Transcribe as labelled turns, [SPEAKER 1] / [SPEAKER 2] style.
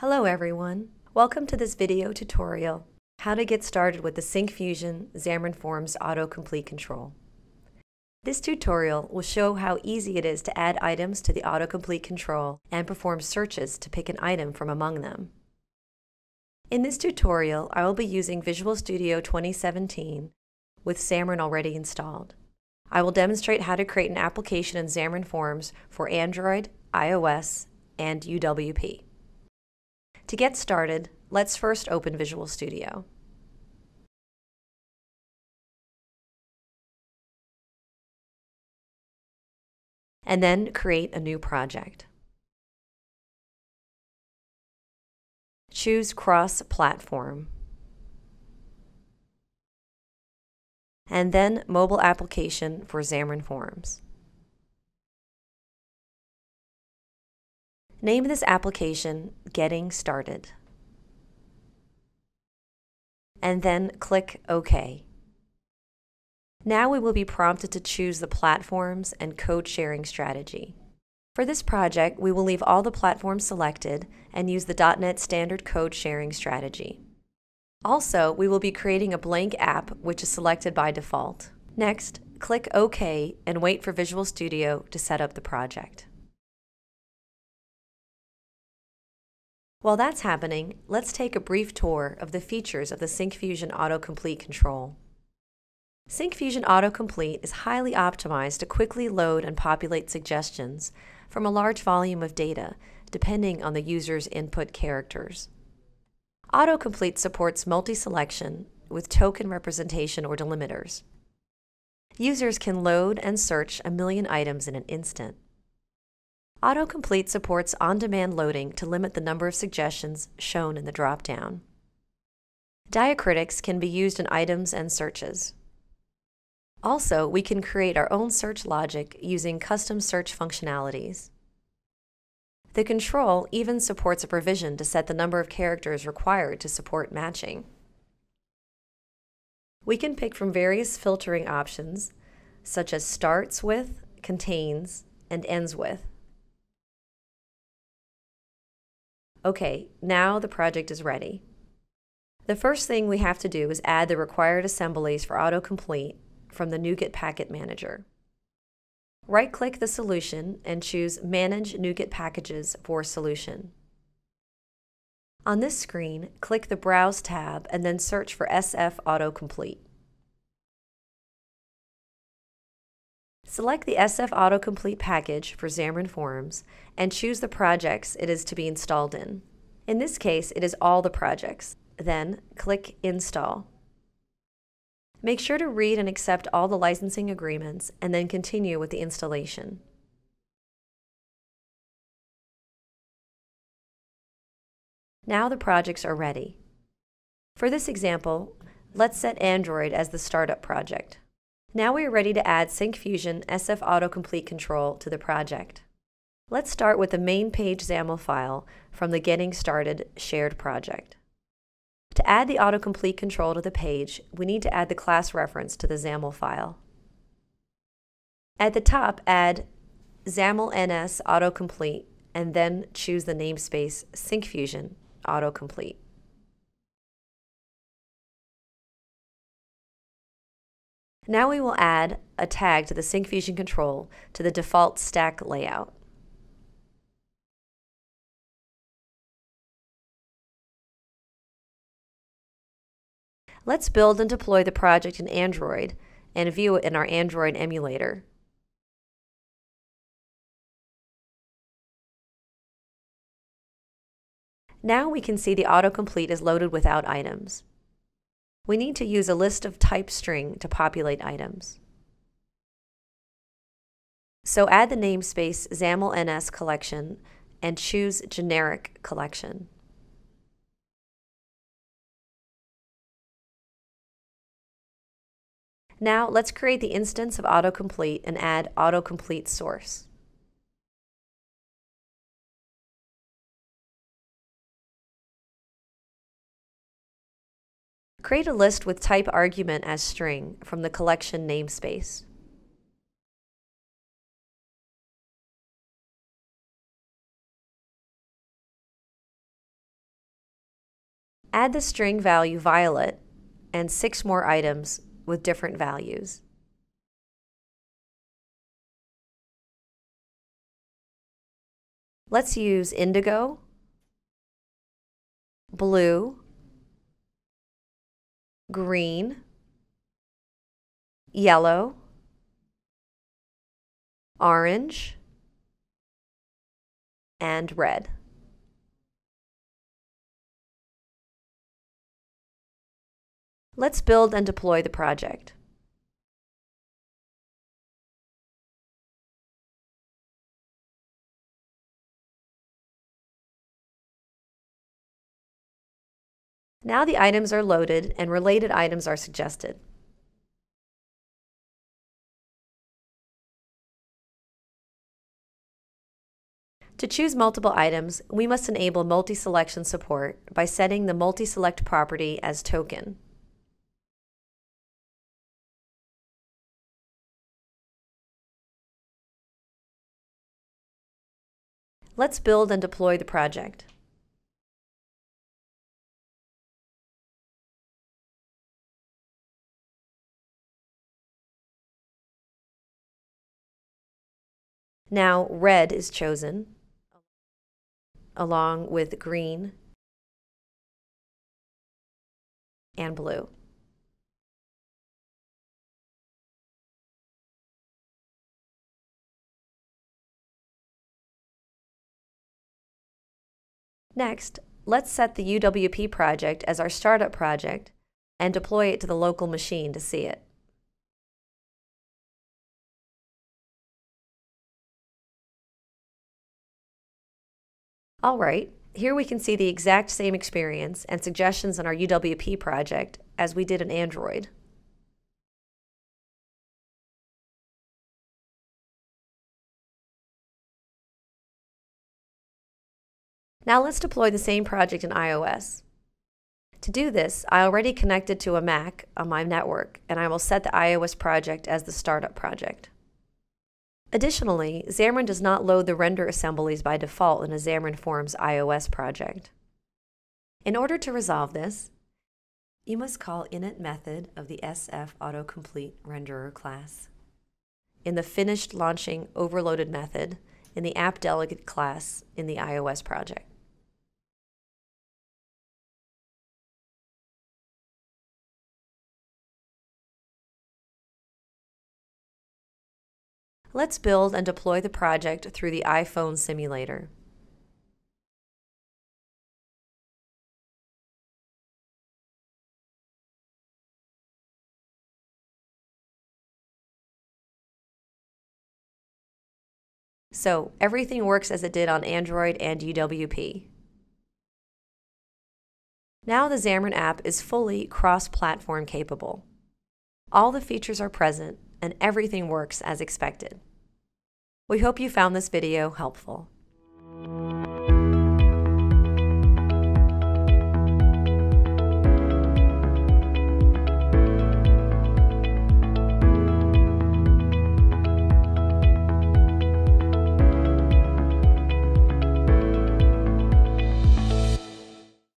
[SPEAKER 1] Hello everyone. Welcome to this video tutorial, how to get started with the Syncfusion Xamarin Forms Autocomplete Control. This tutorial will show how easy it is to add items to the autocomplete control and perform searches to pick an item from among them. In this tutorial, I will be using Visual Studio 2017 with Xamarin already installed. I will demonstrate how to create an application in Xamarin Forms for Android, iOS, and UWP. To get started, let's first open Visual Studio. And then create a new project. Choose Cross Platform. And then Mobile Application for Xamarin Forms. Name this application Getting Started. And then click OK. Now we will be prompted to choose the platforms and code sharing strategy. For this project, we will leave all the platforms selected and use the .NET Standard Code Sharing strategy. Also, we will be creating a blank app which is selected by default. Next, click OK and wait for Visual Studio to set up the project. While that's happening, let's take a brief tour of the features of the Syncfusion Autocomplete control. Syncfusion Autocomplete is highly optimized to quickly load and populate suggestions from a large volume of data, depending on the user's input characters. Autocomplete supports multi-selection with token representation or delimiters. Users can load and search a million items in an instant. Autocomplete supports on-demand loading to limit the number of suggestions shown in the dropdown. Diacritics can be used in items and searches. Also, we can create our own search logic using custom search functionalities. The control even supports a provision to set the number of characters required to support matching. We can pick from various filtering options, such as starts with, contains, and ends with. Okay, now the project is ready. The first thing we have to do is add the required assemblies for autocomplete from the NuGet Package Manager. Right-click the solution and choose Manage NuGet Packages for Solution. On this screen, click the Browse tab and then search for SF Autocomplete. Select the SF Autocomplete package for Xamarin Forms and choose the projects it is to be installed in. In this case, it is all the projects. Then click Install. Make sure to read and accept all the licensing agreements and then continue with the installation. Now the projects are ready. For this example, let's set Android as the startup project. Now we are ready to add Syncfusion SF Autocomplete control to the project. Let's start with the main page XAML file from the Getting Started shared project. To add the autocomplete control to the page, we need to add the class reference to the XAML file. At the top, add XAML NS autocomplete and then choose the namespace Syncfusion autocomplete. Now we will add a tag to the Syncfusion control to the default stack layout. Let's build and deploy the project in Android and view it in our Android emulator. Now we can see the autocomplete is loaded without items we need to use a list of type string to populate items. So add the namespace XAML NS collection and choose generic collection. Now let's create the instance of autocomplete and add autocomplete source. Create a list with type argument as string from the collection namespace. Add the string value violet and six more items with different values. Let's use indigo, blue, green, yellow, orange, and red. Let's build and deploy the project. Now the items are loaded and related items are suggested. To choose multiple items, we must enable multi-selection support by setting the multi-select property as token. Let's build and deploy the project. Now red is chosen along with green and blue. Next, let's set the UWP project as our startup project and deploy it to the local machine to see it. All right, here we can see the exact same experience and suggestions in our UWP project as we did in Android. Now let's deploy the same project in iOS. To do this, I already connected to a Mac on my network, and I will set the iOS project as the startup project. Additionally, Xamarin does not load the render assemblies by default in a Xamarin Forms iOS project. In order to resolve this, you must call init method of the SF autocomplete renderer class. In the finished launching overloaded method in the app delegate class in the iOS project. Let's build and deploy the project through the iPhone simulator. So everything works as it did on Android and UWP. Now the Xamarin app is fully cross-platform capable. All the features are present and everything works as expected. We hope you found this video helpful.